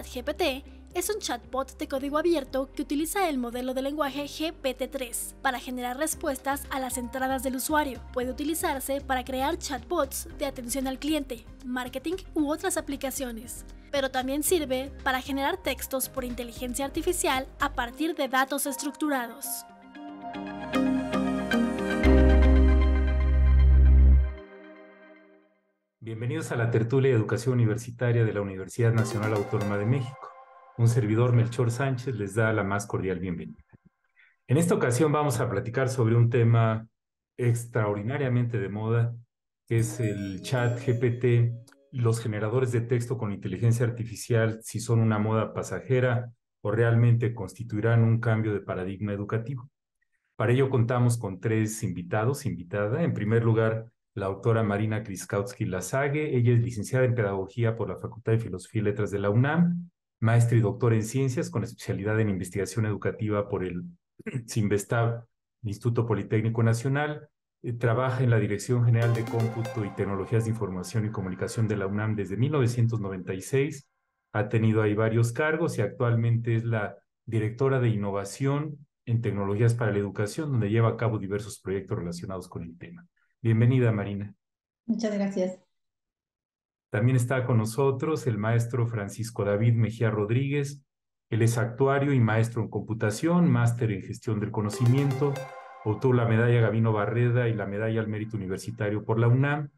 ChatGPT es un chatbot de código abierto que utiliza el modelo de lenguaje GPT-3 para generar respuestas a las entradas del usuario. Puede utilizarse para crear chatbots de atención al cliente, marketing u otras aplicaciones, pero también sirve para generar textos por inteligencia artificial a partir de datos estructurados. Bienvenidos a la tertulia de educación universitaria de la Universidad Nacional Autónoma de México un servidor Melchor Sánchez les da la más cordial bienvenida. En esta ocasión vamos a platicar sobre un tema extraordinariamente de moda, que es el chat GPT, los generadores de texto con inteligencia artificial, si son una moda pasajera o realmente constituirán un cambio de paradigma educativo. Para ello contamos con tres invitados, invitada. En primer lugar, la autora Marina Kriskowski Lazague. Ella es licenciada en Pedagogía por la Facultad de Filosofía y Letras de la UNAM maestro y doctor en ciencias con especialidad en investigación educativa por el CIMBESTAB, Instituto Politécnico Nacional. Eh, trabaja en la Dirección General de Cómputo y Tecnologías de Información y Comunicación de la UNAM desde 1996. Ha tenido ahí varios cargos y actualmente es la directora de innovación en tecnologías para la educación, donde lleva a cabo diversos proyectos relacionados con el tema. Bienvenida, Marina. Muchas gracias. También está con nosotros el maestro Francisco David Mejía Rodríguez. Él es actuario y maestro en computación, máster en gestión del conocimiento, obtuvo la medalla Gavino Barreda y la medalla al mérito universitario por la UNAM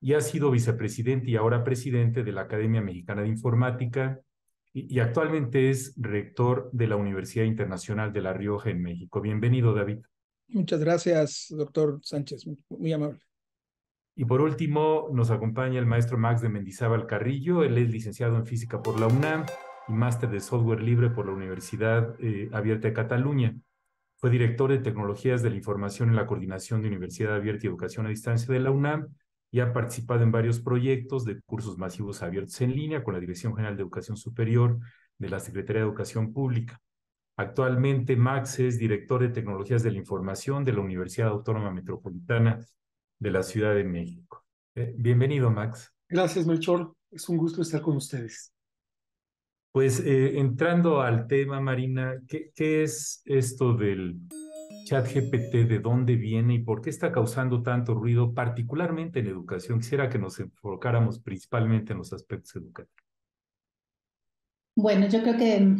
y ha sido vicepresidente y ahora presidente de la Academia Mexicana de Informática y, y actualmente es rector de la Universidad Internacional de La Rioja en México. Bienvenido, David. Muchas gracias, doctor Sánchez. Muy amable. Y por último, nos acompaña el maestro Max de Mendizábal Carrillo. Él es licenciado en física por la UNAM y máster de software libre por la Universidad eh, Abierta de Cataluña. Fue director de tecnologías de la información en la coordinación de Universidad Abierta y Educación a Distancia de la UNAM y ha participado en varios proyectos de cursos masivos abiertos en línea con la Dirección General de Educación Superior de la Secretaría de Educación Pública. Actualmente, Max es director de tecnologías de la información de la Universidad Autónoma Metropolitana de la Ciudad de México. Eh, bienvenido, Max. Gracias, Melchor. Es un gusto estar con ustedes. Pues eh, entrando al tema, Marina, ¿qué, ¿qué, es esto del chat GPT? ¿De dónde viene y por qué está causando tanto ruido, particularmente en educación? Quisiera que nos enfocáramos principalmente en los aspectos educativos. Bueno, yo creo que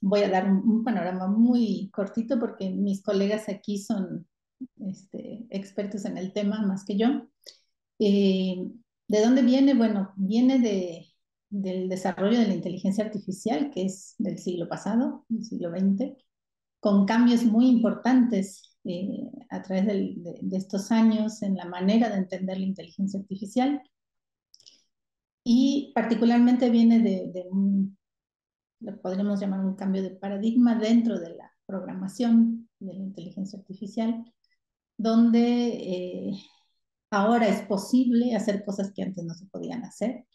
voy a dar un panorama muy cortito porque mis colegas aquí son este, expertos en el tema más que yo. Eh, ¿De dónde viene? Bueno, viene de, del desarrollo de la inteligencia artificial, que es del siglo pasado, del siglo XX, con cambios muy importantes eh, a través de, de, estos años en la manera de entender la inteligencia artificial. Y particularmente viene de, de un, lo podríamos llamar un cambio de paradigma dentro de la programación de la inteligencia artificial, donde eh, ahora es posible hacer cosas que antes no se podían hacer,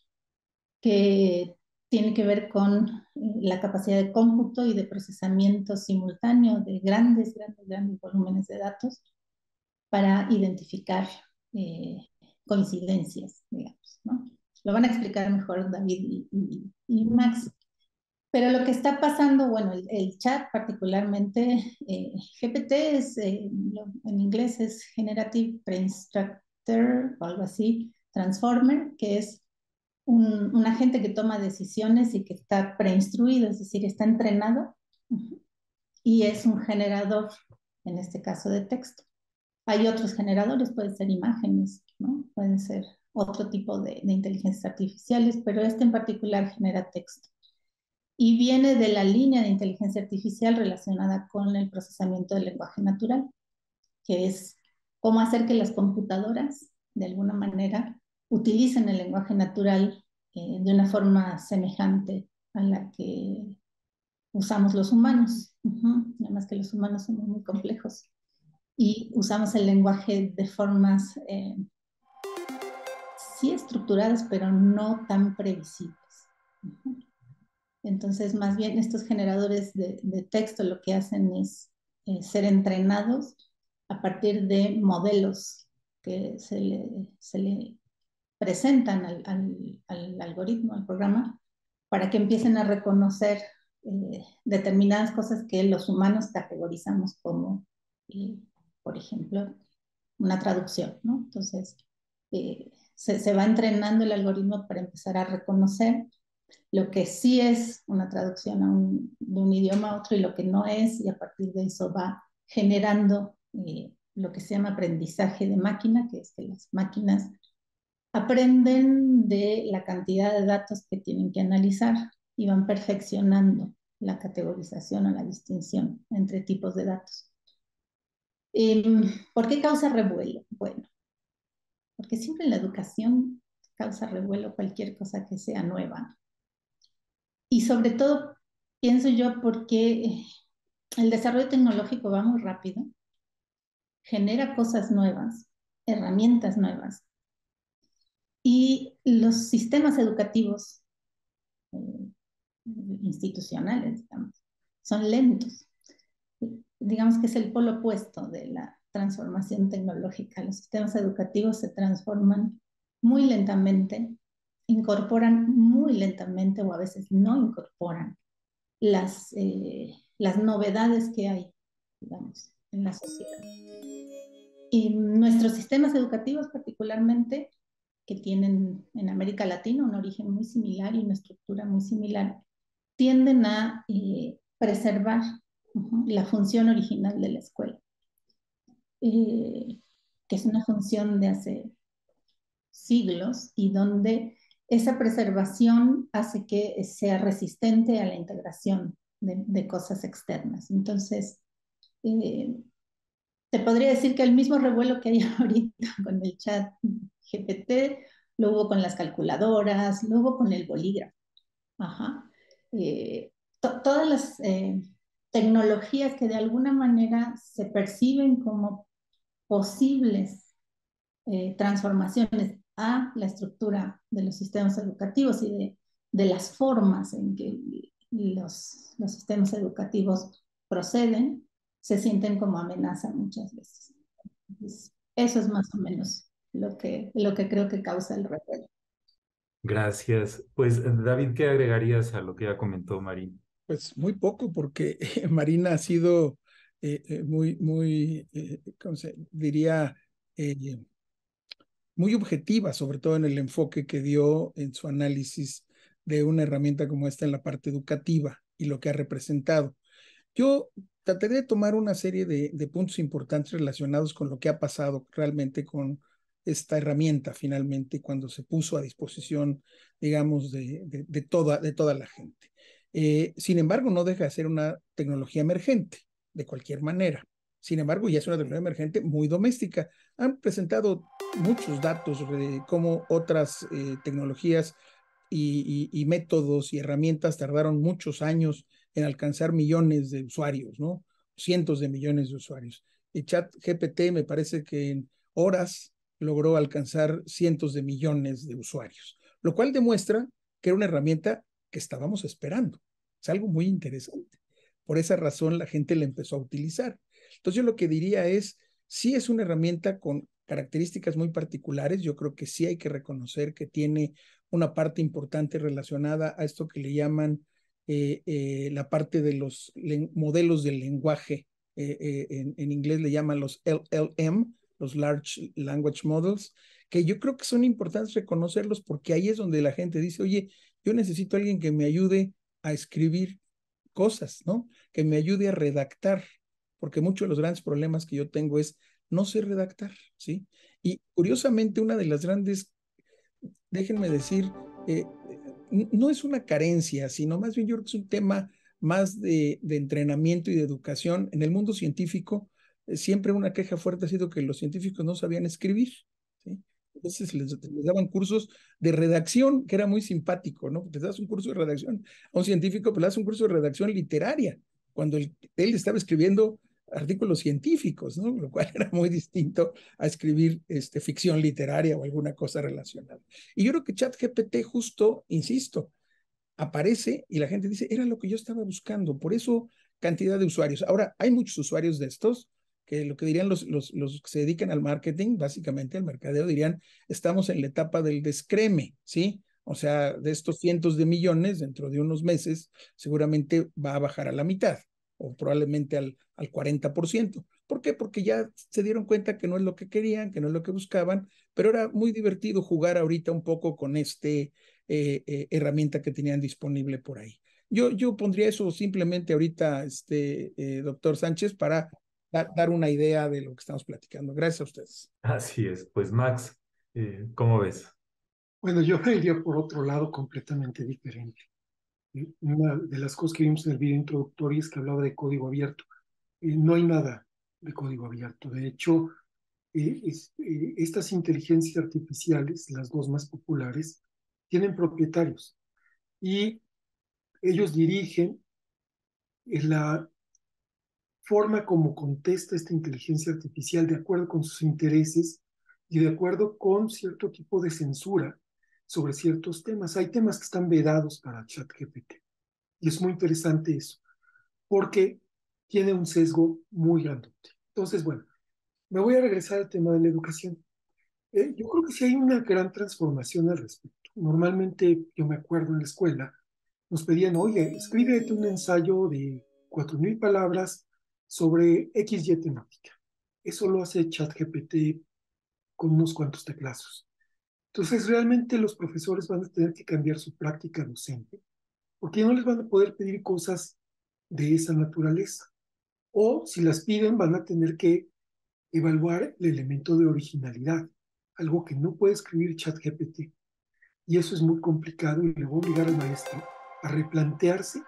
que tiene que ver con eh, la capacidad de cómputo y de procesamiento simultáneo de grandes, grandes, grandes volúmenes de datos para identificar eh, coincidencias, digamos, ¿no? Lo van a explicar mejor David y, y Max, pero lo que está pasando, bueno, el, chat particularmente, eh, GPT es, eh, en inglés es Generative Pre-Instructor o algo así, Transformer, que es un, agente que toma decisiones y que está preinstruido, es decir, está entrenado, y es un generador, en este caso, de texto. Hay otros generadores, pueden ser imágenes, ¿no? pueden ser otro tipo de inteligencias artificiales, pero este en particular genera texto y viene de la línea de inteligencia artificial relacionada con el procesamiento del lenguaje natural, que es cómo hacer que las computadoras, de alguna manera, utilicen el lenguaje natural eh, de una forma semejante a la que usamos los humanos. Uh. Nada más que los humanos son muy complejos. Y usamos el lenguaje de formas, eh, sí estructuradas, pero no tan previsibles. Entonces, más bien estos generadores de, texto lo que hacen es eh, ser entrenados a partir de modelos que se le, se le presentan al, algoritmo, al programa, para que empiecen a reconocer eh, determinadas cosas que los humanos categorizamos como, eh, por ejemplo, una traducción, ¿no? Entonces, eh, se, se, va entrenando el algoritmo para empezar a reconocer lo que sí es una traducción de un idioma a otro y lo que no es, y a partir de eso va generando eh, lo que se llama aprendizaje de máquina, que es que las máquinas aprenden de la cantidad de datos que tienen que analizar y van perfeccionando la categorización o la distinción entre tipos de datos. Em, ¿Por qué causa revuelo? Bueno, porque siempre en la educación causa revuelo cualquier cosa que sea nueva. Y sobre todo, pienso yo, porque el desarrollo tecnológico va muy rápido, genera cosas nuevas, herramientas nuevas, y los sistemas educativos eh, institucionales, digamos, son lentos. Digamos que es el polo opuesto de la transformación tecnológica. Los sistemas educativos se transforman muy lentamente, incorporan muy lentamente o a veces no incorporan las, eh, las novedades que hay, digamos, en la sociedad. Y nuestros sistemas educativos particularmente, que tienen en América Latina un origen muy similar y una estructura muy similar, tienden a eh, preservar la función original de la escuela, eh, que es una función de hace siglos y donde esa preservación hace que sea resistente a la integración de, cosas externas. Entonces, eh, te podría decir que el mismo revuelo que hay ahorita con el chat GPT, lo hubo con las calculadoras, lo hubo con el bolígrafo. Eh, to todas las eh, tecnologías que de alguna manera se perciben como posibles eh, transformaciones a la estructura de los sistemas educativos y de, de las formas en que los, los sistemas educativos proceden, se sienten como amenaza muchas veces. Entonces, eso es más o menos lo que, lo que creo que causa el revuelo. Gracias. Pues David, ¿qué agregarías a lo que ya comentó Marina? Pues muy poco, porque Marina ha sido eh, eh, muy, muy, eh, ¿cómo se diría? Muy objetiva, sobre todo en el enfoque que dio en su análisis de una herramienta como esta en la parte educativa y lo que ha representado. Yo trataré de tomar una serie de, puntos importantes relacionados con lo que ha pasado realmente con esta herramienta finalmente cuando se puso a disposición, digamos, de toda, de toda la gente. Eh, sin embargo, no deja de ser una tecnología emergente, de cualquier manera. Sin embargo, ya es una tecnología emergente muy doméstica. Han presentado muchos datos de cómo otras eh, tecnologías y, y, y métodos y herramientas tardaron muchos años en alcanzar millones de usuarios, ¿no? Cientos de millones de usuarios. El chat GPT me parece que en horas logró alcanzar cientos de millones de usuarios, lo cual demuestra que era una herramienta que estábamos esperando. Es algo muy interesante. Por esa razón la gente la empezó a utilizar. Entonces yo lo que diría es, sí es una herramienta con características muy particulares, yo creo que sí hay que reconocer que tiene una parte importante relacionada a esto que le llaman eh, eh, la parte de los modelos del lenguaje, eh, en, en, inglés le llaman los LLM, los Large Language Models, que yo creo que son importantes reconocerlos porque ahí es donde la gente dice, oye, yo necesito a alguien que me ayude a escribir cosas, ¿no? Que me ayude a redactar, porque muchos de los grandes problemas que yo tengo es no sé redactar, ¿sí? Y curiosamente una de las grandes, déjenme decir, eh, no es una carencia, sino más bien yo creo que es un tema más de, entrenamiento y de educación. En el mundo científico, eh, siempre una queja fuerte ha sido que los científicos no sabían escribir. ¿sí? Entonces les, daban cursos de redacción, que era muy simpático, ¿no? Te das un curso de redacción a un científico, pero le das un curso de redacción literaria, cuando él estaba escribiendo artículos científicos, ¿no? Lo cual era muy distinto a escribir este, ficción literaria o alguna cosa relacionada. Y yo creo que ChatGPT justo, insisto, aparece y la gente dice, era lo que yo estaba buscando, por eso cantidad de usuarios. Ahora, hay muchos usuarios de estos, que lo que dirían los, los, los que se dedican al marketing, básicamente al mercadeo, dirían, estamos en la etapa del descreme, ¿sí? O sea, de estos cientos de millones, dentro de unos meses, seguramente va a bajar a la mitad o probablemente al, al 40%. ¿Por qué? Porque ya se dieron cuenta que no es lo que querían, que no es lo que buscaban, pero era muy divertido jugar ahorita un poco con este eh, eh, herramienta que tenían disponible por ahí. Yo, yo pondría eso simplemente ahorita, este, eh, doctor Sánchez, para dar, dar, una idea de lo que estamos platicando. Gracias a ustedes. Así es. Pues Max, eh, ¿cómo ves? Bueno, yo iría por otro lado completamente diferente. Una de las cosas que vimos en el video introductorio es que hablaba de código abierto. Eh, no hay nada de código abierto. De hecho, eh, eh, estas inteligencias artificiales, las dos más populares, tienen propietarios y ellos dirigen la forma como contesta esta inteligencia artificial de acuerdo con sus intereses y de acuerdo con cierto tipo de censura sobre ciertos temas. Hay temas que están vedados para ChatGPT y es muy interesante eso, porque tiene un sesgo muy grande. Entonces, bueno, me voy a regresar al tema de la educación. Eh, yo creo que sí hay una gran transformación al respecto. Normalmente, yo me acuerdo en la escuela, nos pedían, oye, escríbete un ensayo de 4.000 palabras sobre XY temática. Eso lo hace ChatGPT con unos cuantos teclazos. Entonces, realmente los profesores van a tener que cambiar su práctica docente, porque no les van a poder pedir cosas de esa naturaleza. O si las piden, van a tener que evaluar el elemento de originalidad, algo que no puede escribir ChatGPT. Y eso es muy complicado y le va a obligar al maestro a replantearse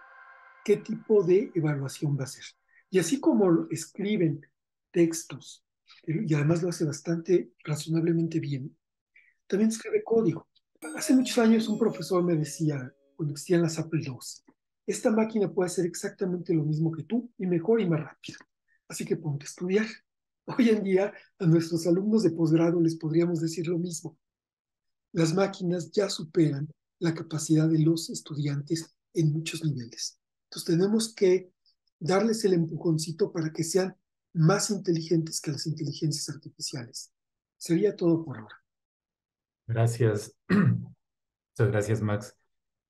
qué tipo de evaluación va a hacer. Y así como escriben textos, y además lo hace bastante razonablemente bien, también escribe código. Hace muchos años un profesor me decía, cuando existían las Apple II, esta máquina puede hacer exactamente lo mismo que tú y mejor y más rápido. Así que ponte a estudiar. Hoy en día a nuestros alumnos de posgrado les podríamos decir lo mismo. Las máquinas ya superan la capacidad de los estudiantes en muchos niveles. Entonces tenemos que darles el empujoncito para que sean más inteligentes que las inteligencias artificiales. Sería todo por ahora. Gracias. Muchas gracias, Max.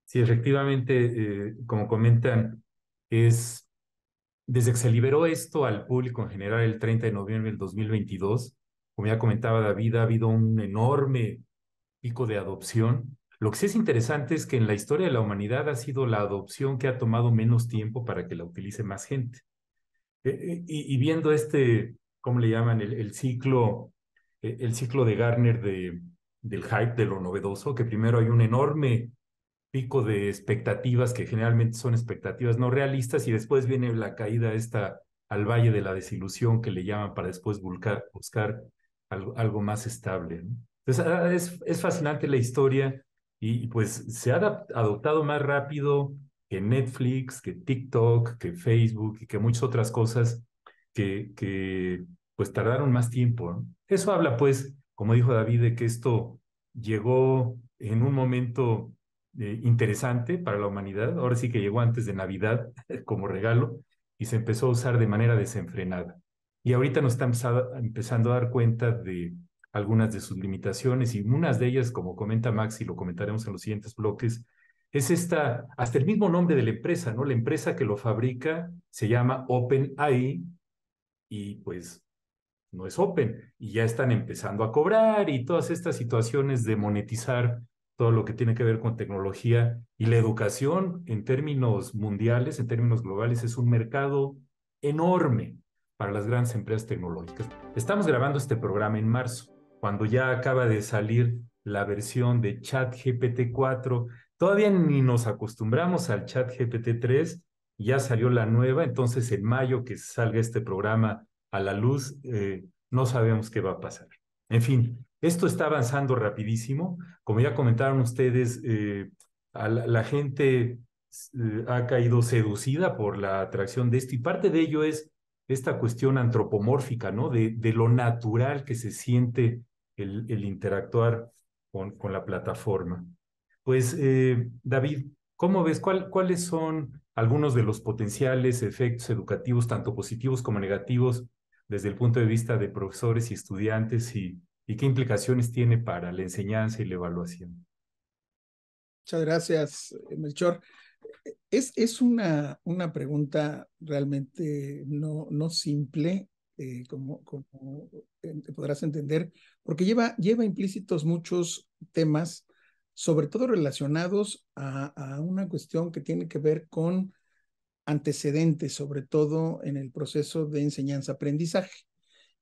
Sí, efectivamente, eh, como comentan, es desde que se liberó esto al público en general el 30 de noviembre del 2022, como ya comentaba David, ha habido un enorme pico de adopción. Lo que sí es interesante es que en la historia de la humanidad ha sido la adopción que ha tomado menos tiempo para que la utilice más gente. Eh, y, y, viendo este, ¿cómo le llaman? El, el ciclo, el ciclo de Garner de, del hype, de lo novedoso, que primero hay un enorme pico de expectativas que generalmente son expectativas no realistas y después viene la caída esta al valle de la desilusión que le llaman para después buscar, buscar algo, algo más estable. Entonces ah, es, es fascinante la historia y, y pues se ha adoptado más rápido que Netflix, que TikTok, que Facebook y que muchas otras cosas que, que pues tardaron más tiempo. Eso habla pues, como dijo David, de que esto llegó en un momento eh, interesante para la humanidad. Ahora sí que llegó antes de Navidad como regalo y se empezó a usar de manera desenfrenada. Y ahorita nos estamos empezando a dar cuenta de algunas de sus limitaciones y unas de ellas, como comenta Max y lo comentaremos en los siguientes bloques, es esta, hasta el mismo nombre de la empresa, ¿no? La empresa que lo fabrica se llama OpenAI y pues no es Open y ya están empezando a cobrar y todas estas situaciones de monetizar todo lo que tiene que ver con tecnología y la educación en términos mundiales, en términos globales, es un mercado enorme para las grandes empresas tecnológicas. Estamos grabando este programa en marzo, cuando ya acaba de salir la versión de ChatGPT 4. Todavía ni nos acostumbramos al ChatGPT 3, ya salió la nueva, entonces en mayo que salga este programa a la luz, eh, no sabemos qué va a pasar. En fin, esto está avanzando rapidísimo. Como ya comentaron ustedes, eh, la, gente eh, ha caído seducida por la atracción de esto y parte de ello es esta cuestión antropomórfica, ¿no? De, de lo natural que se siente el, interactuar con, con, la plataforma. Pues, David, ¿cómo ves? ¿Cuál, ¿Cuáles son algunos de los potenciales efectos educativos, tanto positivos como negativos, desde el punto de vista de profesores y estudiantes y ¿Y qué implicaciones tiene para la enseñanza y la evaluación? Muchas gracias, Melchor. Es, es una, una pregunta realmente no, no simple, eh, como, como podrás entender, porque lleva, lleva implícitos muchos temas, sobre todo relacionados a, a una cuestión que tiene que ver con antecedentes, sobre todo en el proceso de enseñanza-aprendizaje.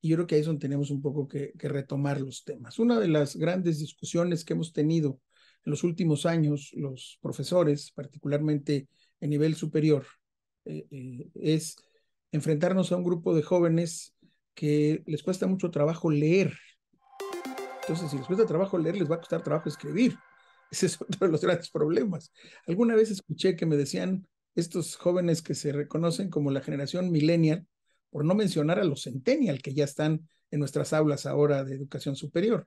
Y yo creo que ahí es donde tenemos un poco que, retomar los temas. Una de las grandes discusiones que hemos tenido en los últimos años, los profesores, particularmente en nivel superior, eh, eh, es enfrentarnos a un grupo de jóvenes que les cuesta mucho trabajo leer. Entonces, si les cuesta trabajo leer, les va a costar trabajo escribir. Ese es otro de los grandes problemas. Alguna vez escuché que me decían estos jóvenes que se reconocen como la generación millennial, por no mencionar a los centennial que ya están en nuestras aulas ahora de educación superior.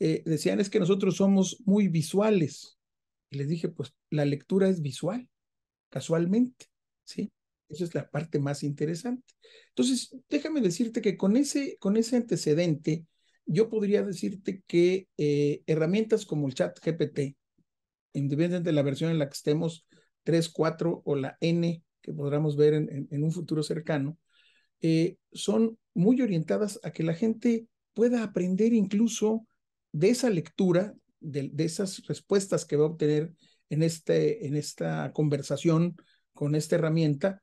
Eh, decían es que nosotros somos muy visuales. Y les dije, pues la lectura es visual, casualmente, ¿sí? Esa es la parte más interesante. Entonces, déjame decirte que con ese, con ese antecedente, yo podría decirte que eh, herramientas como el chat GPT, independientemente de la versión en la que estemos, 3, 4 o la N, que podamos ver en, un futuro cercano, eh, son muy orientadas a que la gente pueda aprender incluso de esa lectura, de, esas respuestas que va a obtener en, este, en esta conversación con esta herramienta,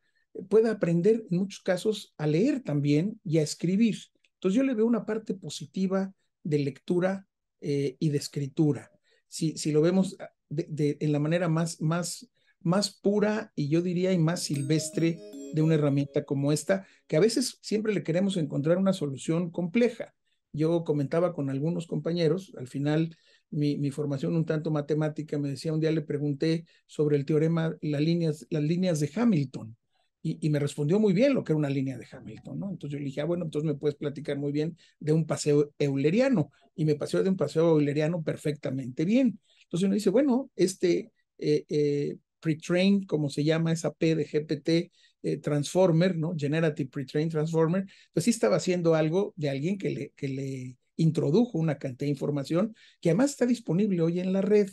pueda aprender en muchos casos a leer también y a escribir. Entonces yo le veo una parte positiva de lectura eh, y de escritura. Si, si lo vemos de, de, en la manera más, más más pura y yo diría y más silvestre de una herramienta como esta, que a veces siempre le queremos encontrar una solución compleja. Yo comentaba con algunos compañeros, al final mi, mi, formación un tanto matemática me decía, un día le pregunté sobre el teorema, las líneas, las líneas de Hamilton, y, y, me respondió muy bien lo que era una línea de Hamilton, ¿no? Entonces yo le dije, ah, bueno, entonces me puedes platicar muy bien de un paseo euleriano, y me paseó de un paseo euleriano perfectamente bien. Entonces uno dice, bueno, este eh, eh, pre-trained, como se llama esa P de GPT eh, Transformer, ¿no? Generative Pre-trained Transformer, pues sí estaba haciendo algo de alguien que le, que le introdujo una cantidad de información que además está disponible hoy en la red,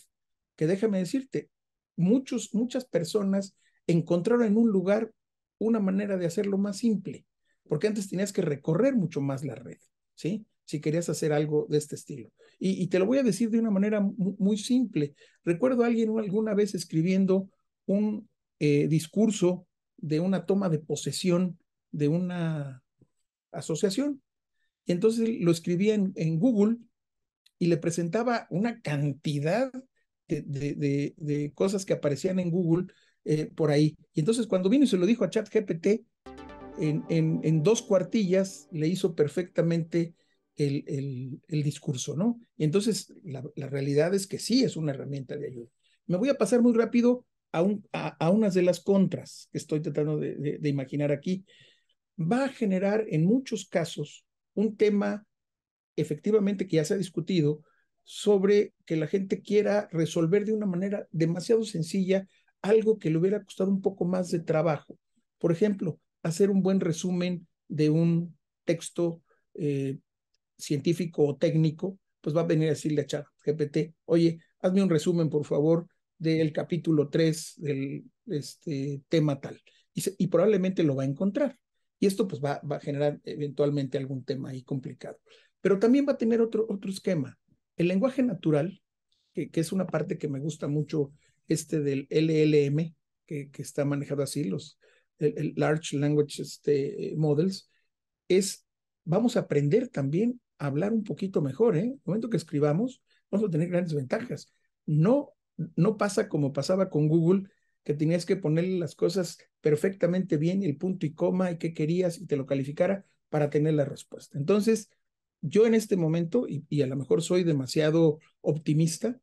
que déjame decirte, muchos, muchas personas encontraron en un lugar una manera de hacerlo más simple, porque antes tenías que recorrer mucho más la red, ¿sí? si querías hacer algo de este estilo. Y, y, te lo voy a decir de una manera muy, muy simple. Recuerdo a alguien alguna vez escribiendo un eh, discurso de una toma de posesión de una asociación. Y entonces lo escribía en, Google y le presentaba una cantidad de, de, cosas que aparecían en Google eh, por ahí. Y entonces cuando vino y se lo dijo a ChatGPT, en, en, en dos cuartillas le hizo perfectamente el, el, el, discurso, ¿no? Y entonces la, la realidad es que sí es una herramienta de ayuda. Me voy a pasar muy rápido a, un, unas de las contras que estoy tratando de, imaginar aquí, va a generar en muchos casos un tema efectivamente que ya se ha discutido sobre que la gente quiera resolver de una manera demasiado sencilla algo que le hubiera costado un poco más de trabajo. Por ejemplo, hacer un buen resumen de un texto eh, científico o técnico, pues va a venir a decirle a ChatGPT, oye, hazme un resumen, por favor, del capítulo 3 del este, tema tal. Y, probablemente lo va a encontrar. Y esto pues va, va, a generar eventualmente algún tema ahí complicado. Pero también va a tener otro, otro esquema. El lenguaje natural, que, que es una parte que me gusta mucho, este del LLM, que, que está manejado así, los el, el Large Language este, Models, es, vamos a aprender también a hablar un poquito mejor. ¿eh? En el momento que escribamos, vamos a tener grandes ventajas. No no pasa como pasaba con Google, que tenías que ponerle las cosas perfectamente bien, el punto y coma, y qué querías, y te lo calificara para tener la respuesta. Entonces, yo en este momento, y, a lo mejor soy demasiado optimista,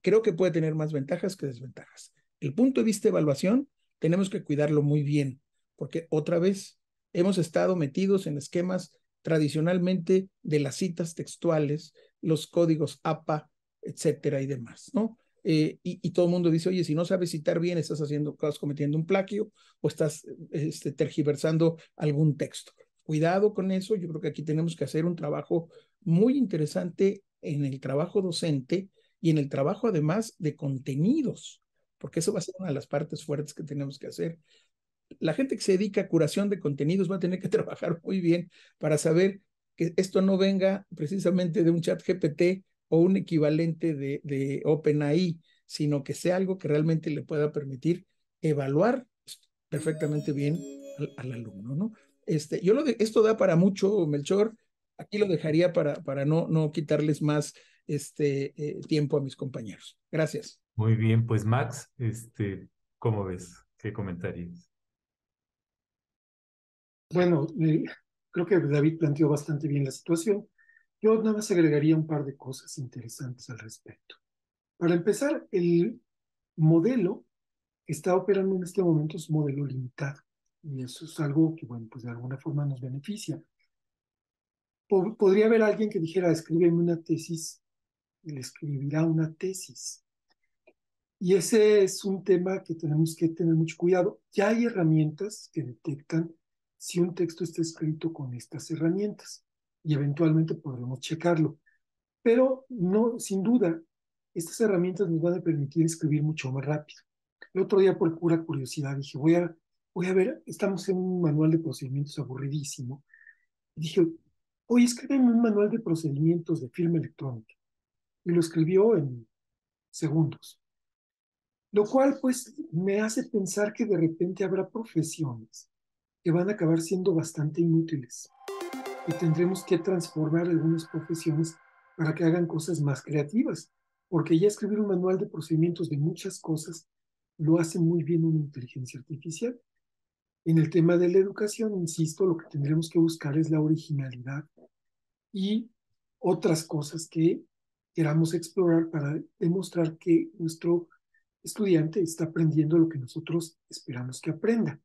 creo que puede tener más ventajas que desventajas. El punto de vista de evaluación, tenemos que cuidarlo muy bien, porque otra vez hemos estado metidos en esquemas tradicionalmente de las citas textuales, los códigos APA, etcétera y demás, ¿no? Eh, y, todo el mundo dice, oye, si no sabes citar bien, estás haciendo, estás cometiendo un plagio o estás este, tergiversando algún texto. Cuidado con eso, yo creo que aquí tenemos que hacer un trabajo muy interesante en el trabajo docente y en el trabajo además de contenidos, porque eso va a ser una de las partes fuertes que tenemos que hacer. La gente que se dedica a curación de contenidos va a tener que trabajar muy bien para saber que esto no venga precisamente de un chat GPT o un equivalente de, de OpenAI, sino que sea algo que realmente le pueda permitir evaluar perfectamente bien al, alumno, ¿no? Este, yo lo de, esto da para mucho, Melchor. Aquí lo dejaría para, para no, no quitarles más este, eh, tiempo a mis compañeros. Gracias. Muy bien, pues Max, este, ¿cómo ves? ¿Qué comentarios? Bueno, eh, creo que David planteó bastante bien la situación. Yo nada más agregaría un par de cosas interesantes al respecto. Para empezar, el modelo que está operando en este momento es un modelo limitado. Y eso es algo que, bueno, pues de alguna forma nos beneficia. Podría haber alguien que dijera, escríbeme una tesis, y le escribirá una tesis. Y ese es un tema que tenemos que tener mucho cuidado. Ya hay herramientas que detectan si un texto está escrito con estas herramientas y eventualmente podremos checarlo. Pero no, sin duda, estas herramientas nos van a permitir escribir mucho más rápido. El otro día, por pura curiosidad, dije, voy a, voy a ver, estamos en un manual de procedimientos aburridísimo. dije, oye, escríbeme un manual de procedimientos de firma electrónica. Y lo escribió en segundos. Lo cual, pues, me hace pensar que de repente habrá profesiones que van a acabar siendo bastante inútiles y tendremos que transformar algunas profesiones para que hagan cosas más creativas, porque ya escribir un manual de procedimientos de muchas cosas lo hace muy bien una inteligencia artificial. En el tema de la educación, insisto, lo que tendremos que buscar es la originalidad y otras cosas que queramos explorar para demostrar que nuestro estudiante está aprendiendo lo que nosotros esperamos que aprenda.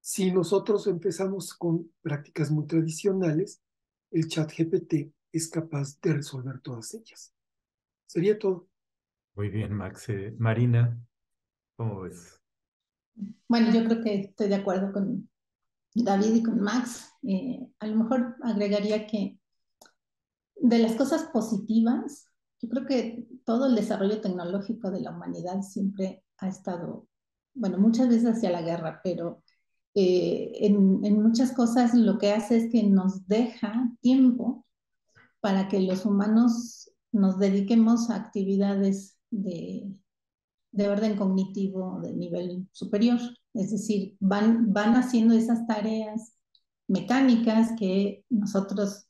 Si nosotros empezamos con prácticas muy tradicionales, el chat GPT es capaz de resolver todas ellas. Sería todo. Muy bien, Max. Eh, Marina, ¿cómo ves? Bueno, yo creo que estoy de acuerdo con David y con Max. Eh, a lo mejor agregaría que de las cosas positivas, yo creo que todo el desarrollo tecnológico de la humanidad siempre ha estado, bueno, muchas veces hacia la guerra, pero eh, en, en, muchas cosas lo que hace es que nos deja tiempo para que los humanos nos dediquemos a actividades de, de orden cognitivo de nivel superior. Es decir, van, van haciendo esas tareas mecánicas que nosotros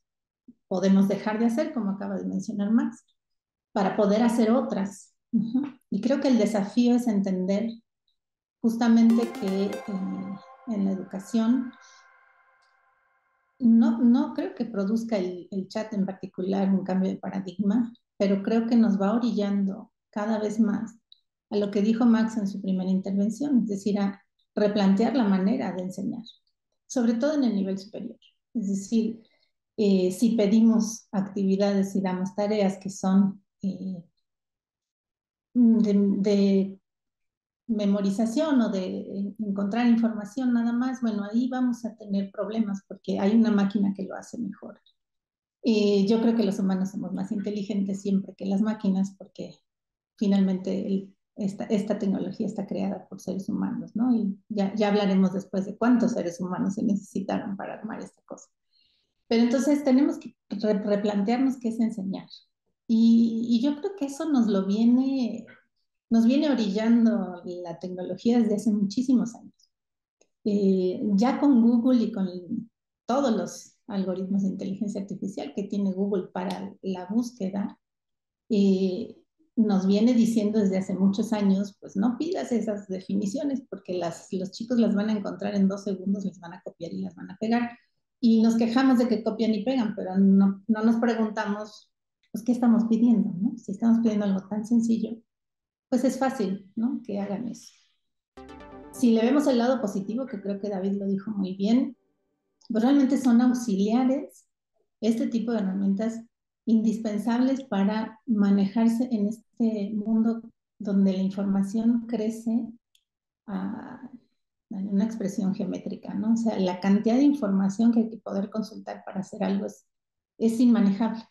podemos dejar de hacer, como acaba de mencionar Max, para poder hacer otras. Y creo que el desafío es entender justamente que eh, en la educación, no, no creo que produzca el, chat en particular un cambio de paradigma, pero creo que nos va orillando cada vez más a lo que dijo Max en su primera intervención, es decir, a replantear la manera de enseñar, sobre todo en el nivel superior. Es decir, eh, si pedimos actividades y damos tareas que son eh, de memorización o de encontrar información nada más, bueno, ahí vamos a tener problemas porque hay una máquina que lo hace mejor. Y yo creo que los humanos somos más inteligentes siempre que las máquinas porque finalmente esta, esta, tecnología está creada por seres humanos, ¿no? Y ya, ya hablaremos después de cuántos seres humanos se necesitaron para armar esta cosa. Pero entonces tenemos que replantearnos qué es enseñar. Y, y yo creo que eso nos lo viene nos viene orillando la tecnología desde hace muchísimos años. Eh, ya con Google y con todos los algoritmos de inteligencia artificial que tiene Google para la búsqueda, eh, nos viene diciendo desde hace muchos años, pues no pidas esas definiciones porque las, los chicos las van a encontrar en dos segundos, les van a copiar y las van a pegar. Y nos quejamos de que copian y pegan, pero no, no nos preguntamos, pues, ¿qué estamos pidiendo? ¿no? Si estamos pidiendo algo tan sencillo, pues es fácil, ¿no? Que hagan eso. Si le vemos el lado positivo, que creo que David lo dijo muy bien, pues realmente son auxiliares, este tipo de herramientas indispensables para manejarse en este mundo donde la información crece a, una expresión geométrica, ¿no? O sea, la cantidad de información que hay que poder consultar para hacer algo es, es inmanejable.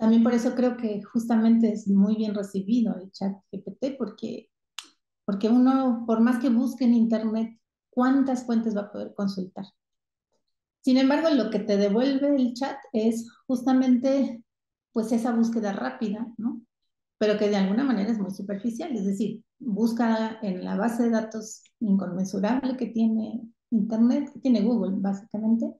También por eso creo que justamente es muy bien recibido el chat GPT, porque, porque uno, por más que busque en Internet, ¿cuántas fuentes va a poder consultar? Sin embargo, lo que te devuelve el chat es justamente pues esa búsqueda rápida, ¿no? Pero que de alguna manera es muy superficial, es decir, busca en la base de datos inconmensurable que tiene Internet, que tiene Google básicamente,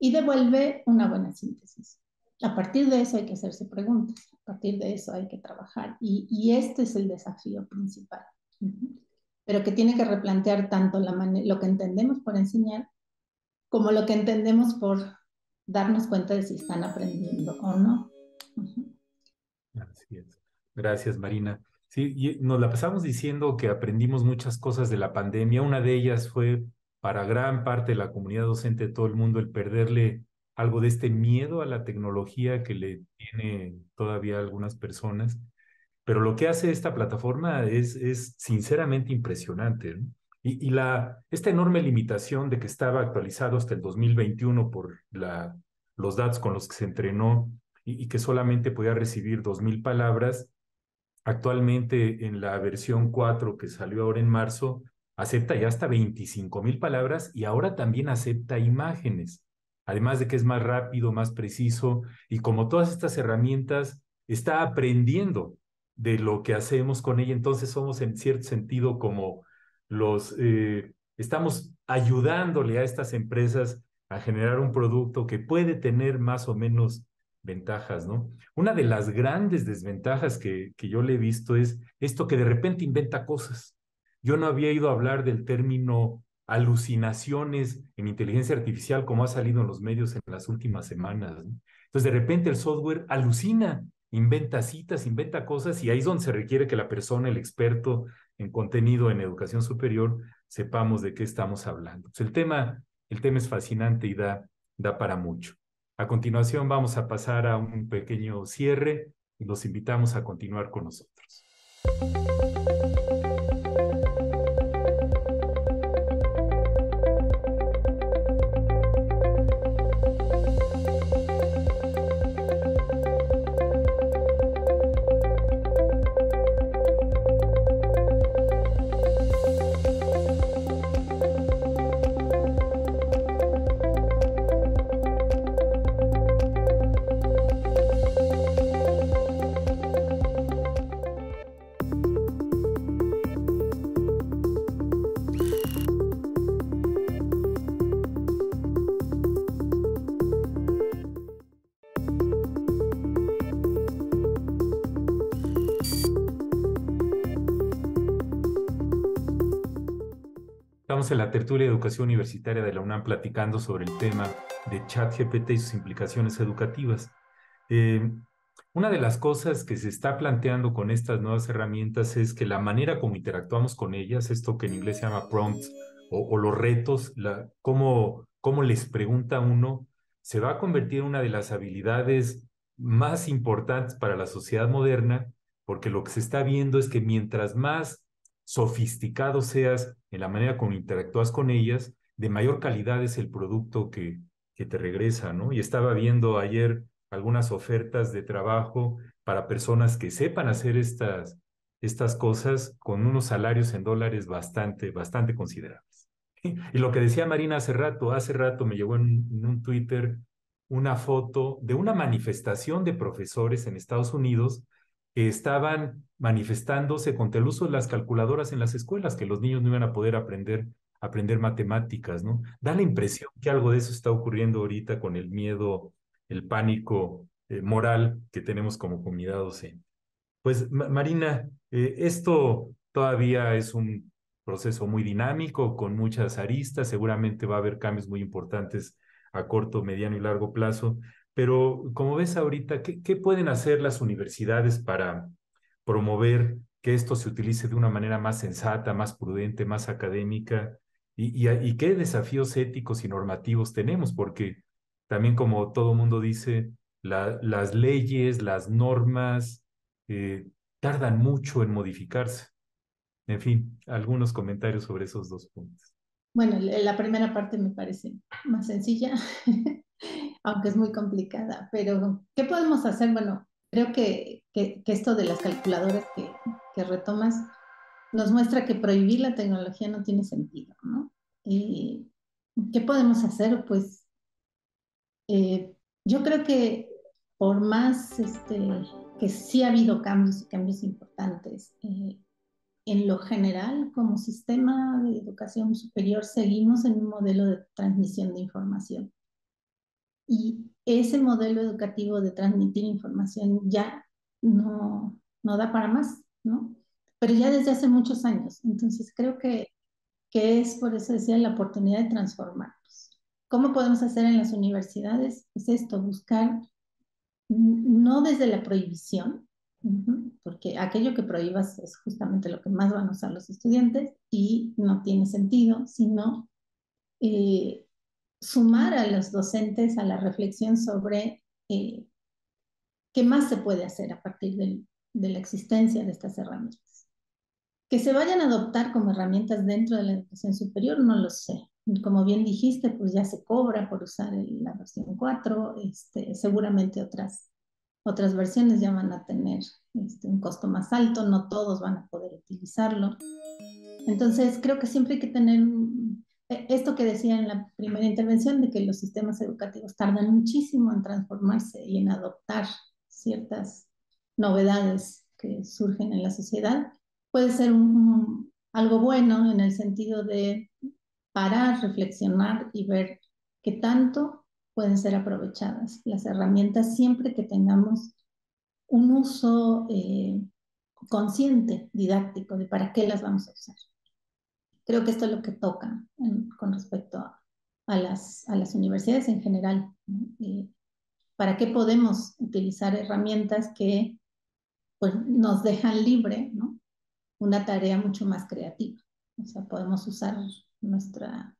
y devuelve una buena síntesis. A partir de eso hay que hacerse preguntas, a partir de eso hay que trabajar, y, este es el desafío principal, pero que tiene que replantear tanto lo que entendemos por enseñar como lo que entendemos por darnos cuenta de si están aprendiendo o no. Gracias, Marina. Sí, nos la pasamos diciendo que aprendimos muchas cosas de la pandemia. Una de ellas fue para gran parte de la comunidad docente de todo el mundo el perderle algo de este miedo a la tecnología que le tiene todavía algunas personas. Pero lo que hace esta plataforma es, es sinceramente impresionante. Y, la, esta enorme limitación de que estaba actualizado hasta el 2021 por la, los datos con los que se entrenó y, que solamente podía recibir 2.000 palabras, actualmente en la versión 4 que salió ahora en marzo, acepta ya hasta 25.000 palabras y ahora también acepta imágenes. Además de que es más rápido, más preciso y como todas estas herramientas, está aprendiendo de lo que hacemos con ella. Entonces somos en cierto sentido como los eh, estamos ayudándole a estas empresas a generar un producto que puede tener más o menos ventajas, ¿no? Una de las grandes desventajas que, que yo le he visto es esto que de repente inventa cosas. Yo no había ido a hablar del término alucinaciones en inteligencia artificial como ha salido en los medios en las últimas semanas. Entonces, de repente el software alucina, inventa citas, inventa cosas y ahí es donde se requiere que la persona, el experto, en contenido en educación superior, sepamos de qué estamos hablando. Pues el, tema, el tema es fascinante y da, da para mucho. A continuación vamos a pasar a un pequeño cierre y los invitamos a continuar con nosotros. En la tertulia de educación universitaria de la UNAM platicando sobre el tema de ChatGPT y sus implicaciones educativas. Eh, una de las cosas que se está planteando con estas nuevas herramientas es que la manera como interactuamos con ellas, esto que en inglés se llama prompts o, los retos, la, cómo, cómo les pregunta uno, se va a convertir en una de las habilidades más importantes para la sociedad moderna, porque lo que se está viendo es que mientras más sofisticado seas en la manera como interactúas con ellas, de mayor calidad es el producto que, que te regresa, ¿no? Y estaba viendo ayer algunas ofertas de trabajo para personas que sepan hacer estas, estas cosas con unos salarios en dólares bastante, bastante considerables. Y lo que decía Marina hace rato, hace rato me llegó en, un Twitter una foto de una manifestación de profesores en Estados Unidos estaban manifestándose contra el uso de las calculadoras en las escuelas, que los niños no iban a poder aprender, aprender matemáticas, ¿no? Da la impresión que algo de eso está ocurriendo ahorita con el miedo, el pánico eh, moral que tenemos como comunidad docente. Pues, Marina, eh, esto todavía es un proceso muy dinámico, con muchas aristas, seguramente va a haber cambios muy importantes a corto, mediano y largo plazo, pero como ves ahorita, ¿qué, pueden hacer las universidades para promover que esto se utilice de una manera más sensata, más prudente, más académica? ¿Y, qué desafíos éticos y normativos tenemos? Porque también como todo mundo dice, las leyes, las normas eh, tardan mucho en modificarse. En fin, algunos comentarios sobre esos dos puntos. Bueno, la primera parte me parece más sencilla. aunque es muy complicada. Pero, ¿qué podemos hacer? Bueno, creo que, esto de las calculadoras que, que, retomas nos muestra que prohibir la tecnología no tiene sentido, ¿no? Y, ¿Qué podemos hacer? Pues eh, yo creo que por más este, que sí ha habido cambios y cambios importantes, eh, en lo general, como sistema de educación superior, seguimos en un modelo de transmisión de información. Y ese modelo educativo de transmitir información ya no, no da para más, ¿no? Pero ya desde hace muchos años. Entonces creo que, que es, por eso decía, la oportunidad de transformarnos. ¿Cómo podemos hacer en las universidades? Pues esto, buscar no desde la prohibición, porque aquello que prohíbas es justamente lo que más van a usar los estudiantes y no tiene sentido, sino eh, sumar a los docentes a la reflexión sobre eh, qué más se puede hacer a partir de la existencia de estas herramientas. Que se vayan a adoptar como herramientas dentro de la educación superior, no lo sé. Como bien dijiste, pues ya se cobra por usar la versión 4, este, seguramente otras, otras versiones ya van a tener este, un costo más alto, no todos van a poder utilizarlo. Entonces, creo que siempre hay que tener esto que decía en la primera intervención, de que los sistemas educativos tardan muchísimo en transformarse y en adoptar ciertas novedades que surgen en la sociedad, puede ser algo bueno en el sentido de parar, reflexionar y ver qué tanto pueden ser aprovechadas las herramientas siempre que tengamos un uso eh, consciente, didáctico, de para qué las vamos a usar. Creo que esto es lo que toca con respecto a, las, universidades en general. ¿Para qué podemos utilizar herramientas que pues, nos dejan libre una tarea mucho más creativa? O sea, podemos usar nuestra